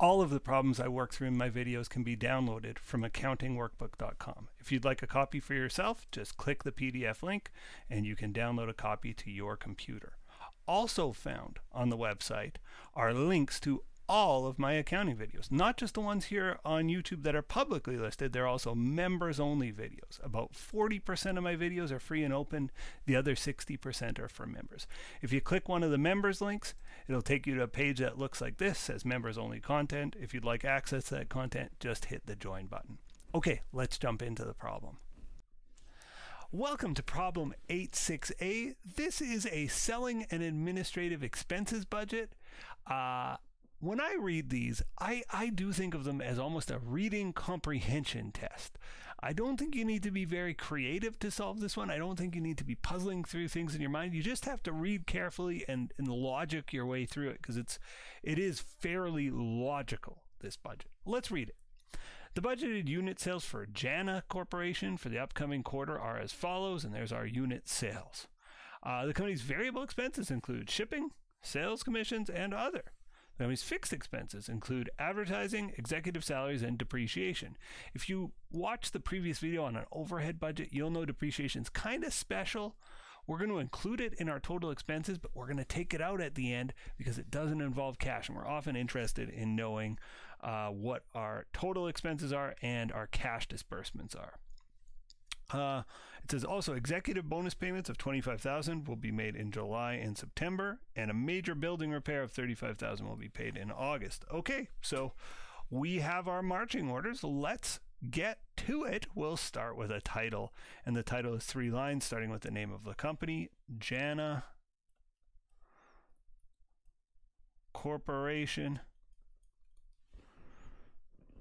All of the problems I work through in my videos can be downloaded from accountingworkbook.com. If you'd like a copy for yourself, just click the PDF link and you can download a copy to your computer. Also found on the website are links to all of my accounting videos, not just the ones here on YouTube that are publicly listed. They're also members only videos. About 40% of my videos are free and open, the other 60% are for members. If you click one of the members links, it'll take you to a page that looks like this, says members only content. If you'd like access to that content, just hit the join button. Okay, let's jump into the problem. Welcome to problem 86A. This is a selling and administrative expenses budget. Uh, when I read these, I, I do think of them as almost a reading comprehension test. I don't think you need to be very creative to solve this one. I don't think you need to be puzzling through things in your mind. You just have to read carefully and, and logic your way through it because it's it is fairly logical, this budget. Let's read it. The budgeted unit sales for Jana Corporation for the upcoming quarter are as follows, and there's our unit sales. Uh, the company's variable expenses include shipping, sales commissions, and other. The company's fixed expenses include advertising, executive salaries, and depreciation. If you watch the previous video on an overhead budget, you'll know depreciation is kind of special. We're going to include it in our total expenses, but we're going to take it out at the end because it doesn't involve cash. And we're often interested in knowing uh, what our total expenses are and our cash disbursements are. Uh, it says also executive bonus payments of 25,000 will be made in July and September, and a major building repair of 35,000 will be paid in August. Okay, so we have our marching orders. Let's get to it. We'll start with a title, and the title is three lines, starting with the name of the company, Jana Corporation.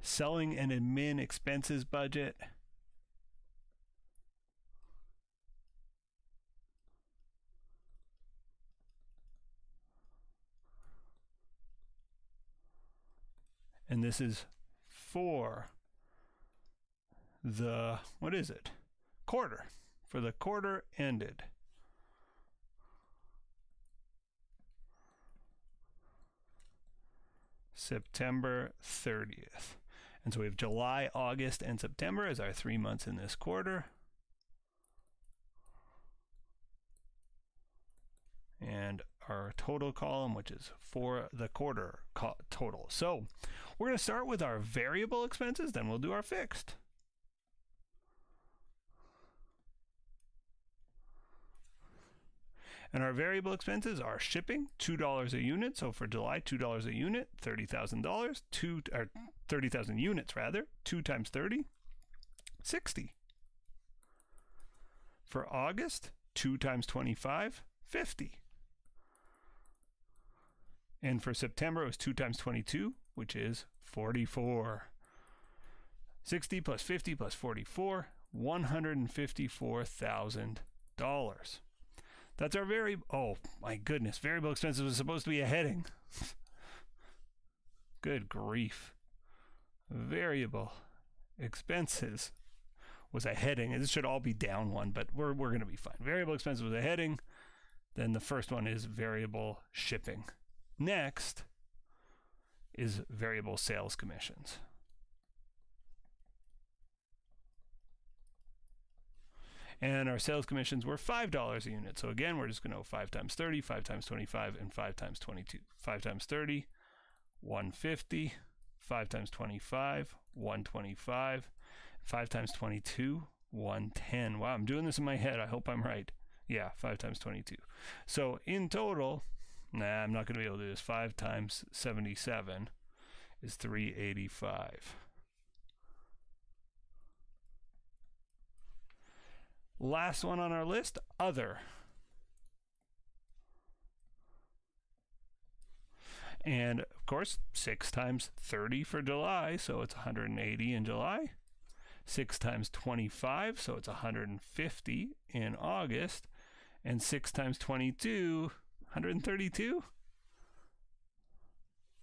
Selling and admin expenses budget. And this is for the what is it? Quarter. For the quarter ended. September 30th and so we have July August and September as our three months in this quarter. And our total column, which is for the quarter total. So we're going to start with our variable expenses, then we'll do our fixed. And our variable expenses are shipping, $2 a unit. So for July, $2 a unit, $30,000, two or 30,000 units rather, 2 times 30, 60. For August, 2 times 25, 50. And for September, it was 2 times 22, which is 44. 60 plus 50 plus 44, $154,000. That's our very, oh my goodness, variable expenses was supposed to be a heading. Good grief. Variable expenses was a heading. This should all be down one, but we're, we're going to be fine. Variable expenses was a heading. Then the first one is variable shipping. Next is variable sales commissions. And our sales commissions were $5 a unit. So again, we're just going to go 5 times 30, 5 times 25, and 5 times 22. 5 times 30, 150. 5 times 25, 125. 5 times 22, 110. Wow, I'm doing this in my head. I hope I'm right. Yeah, 5 times 22. So in total, Nah, I'm not going to be able to do this. 5 times 77 is 385. Last one on our list, other. And of course, 6 times 30 for July, so it's 180 in July. 6 times 25, so it's 150 in August. And 6 times 22 132?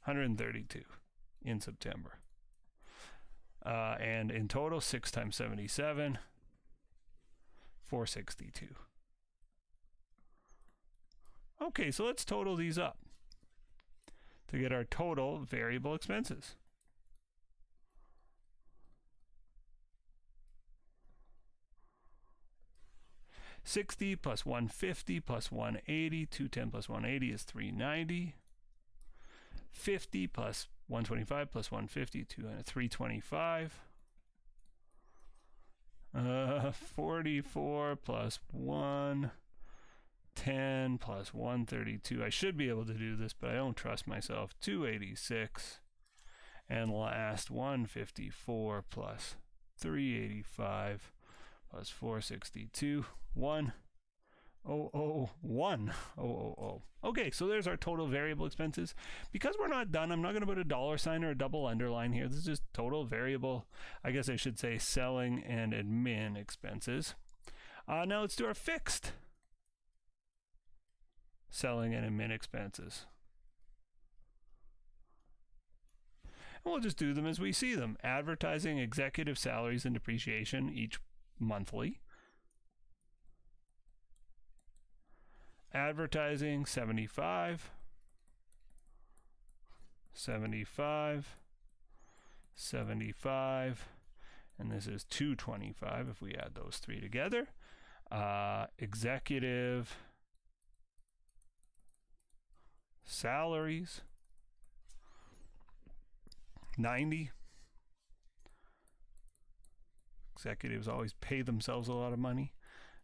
132 in September. Uh, and in total, 6 times 77, 462. Okay, so let's total these up. to get our total variable expenses. Sixty plus one fifty plus one eighty, two ten plus one eighty is three ninety. Fifty plus one twenty five plus one fifty, two hundred three twenty five. Uh, 44 plus 1, 10 plus 132. I should be able to do this, but I don't trust myself. 286. And last 154 plus 385 plus 462. 1. Oh, oh, one. Oh, oh, oh. Okay, so there's our total variable expenses. Because we're not done, I'm not going to put a dollar sign or a double underline here. This is just total variable, I guess I should say selling and admin expenses. Uh, now let's do our fixed selling and admin expenses. And we'll just do them as we see them. Advertising, executive salaries, and depreciation each monthly. Advertising 75 75 75 and this is 225 if we add those three together. Uh, executive salaries 90 executives always pay themselves a lot of money.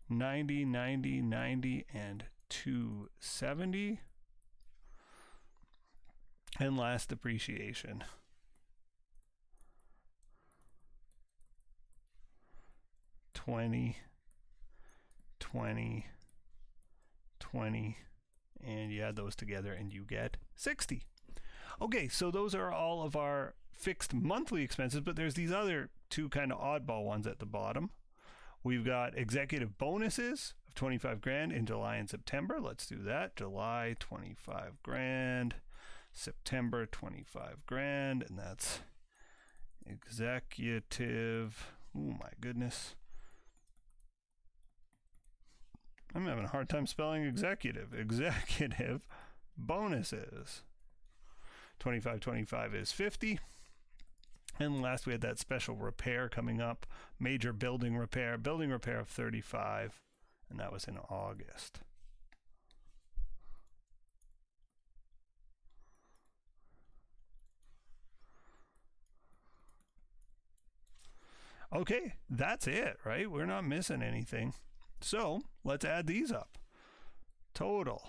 90 90 90 and 270 and last depreciation Twenty, twenty, twenty, and you add those together and you get 60. Okay, so those are all of our fixed monthly expenses, but there's these other two kind of oddball ones at the bottom. We've got executive bonuses 25 grand in July and September. Let's do that. July 25 grand, September 25 grand, and that's executive. Oh my goodness. I'm having a hard time spelling executive. Executive bonuses. 25 25 is 50. And last we had that special repair coming up, major building repair, building repair of 35, and that was in August. Okay, that's it, right? We're not missing anything. So let's add these up. Total.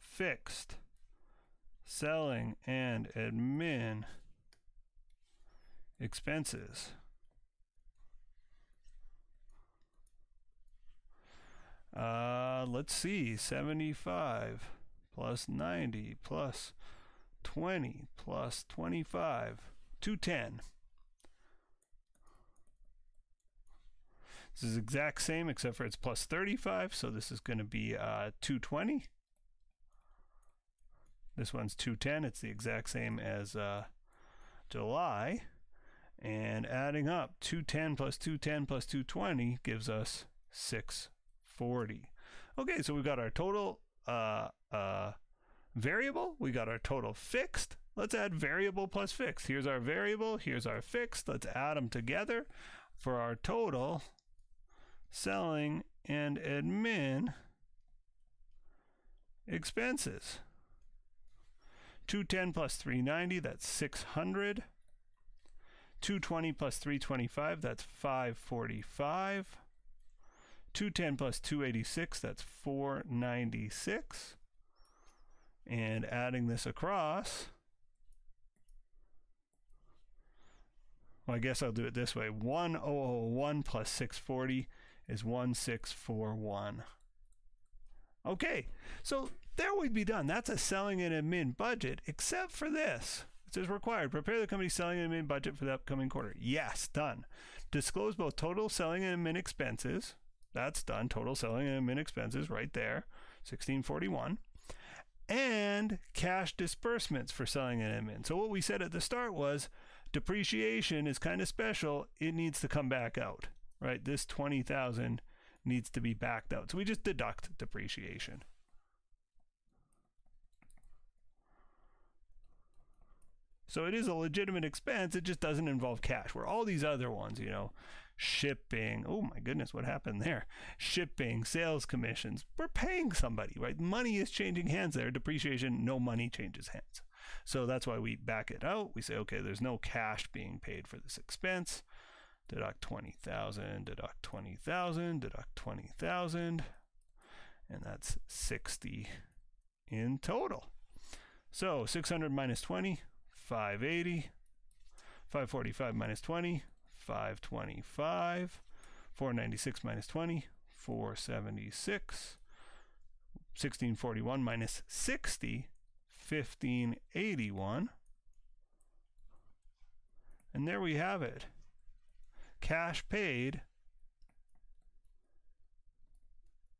Fixed selling and admin expenses. Uh, let's see, 75 plus 90 plus 20 plus 25, 210. This is exact same except for it's plus 35, so this is going to be uh, 220. This one's 210. It's the exact same as uh, July. And adding up 210 plus 210 plus 220 gives us 640. Okay, so we've got our total uh, uh, variable. We got our total fixed. Let's add variable plus fixed. Here's our variable. Here's our fixed. Let's add them together for our total selling and admin expenses. 210 plus 390, that's 600. 220 plus 325, that's 545. 210 plus 286, that's 496. And adding this across, well, I guess I'll do it this way. 1001 plus 640 is 1641. Okay, so there we'd be done. That's a selling and admin budget, except for this. It says required. Prepare the company's selling and admin budget for the upcoming quarter. Yes, done. Disclose both total selling and admin expenses. That's done. Total selling and admin expenses right there, 1641. And cash disbursements for selling and admin. So what we said at the start was depreciation is kind of special. It needs to come back out, right? This 20,000 needs to be backed out. So we just deduct depreciation. So it is a legitimate expense. It just doesn't involve cash. Where all these other ones, you know, shipping, oh my goodness, what happened there? Shipping, sales commissions, we're paying somebody, right? Money is changing hands there. Depreciation, no money changes hands. So that's why we back it out. We say, okay, there's no cash being paid for this expense. Deduct 20,000, deduct 20,000, deduct 20,000, and that's 60 in total. So 600 minus 20, 580. 545 minus 20, 525. 496 minus 20, 476. 1641 minus 60, 1581. And there we have it. Cash paid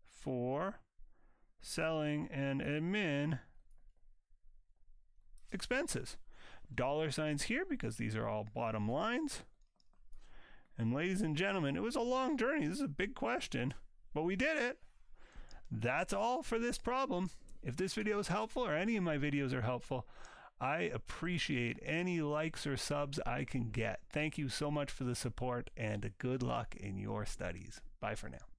for selling and admin expenses. Dollar signs here because these are all bottom lines. And ladies and gentlemen, it was a long journey. This is a big question, but we did it. That's all for this problem. If this video is helpful or any of my videos are helpful, I appreciate any likes or subs I can get. Thank you so much for the support and good luck in your studies. Bye for now.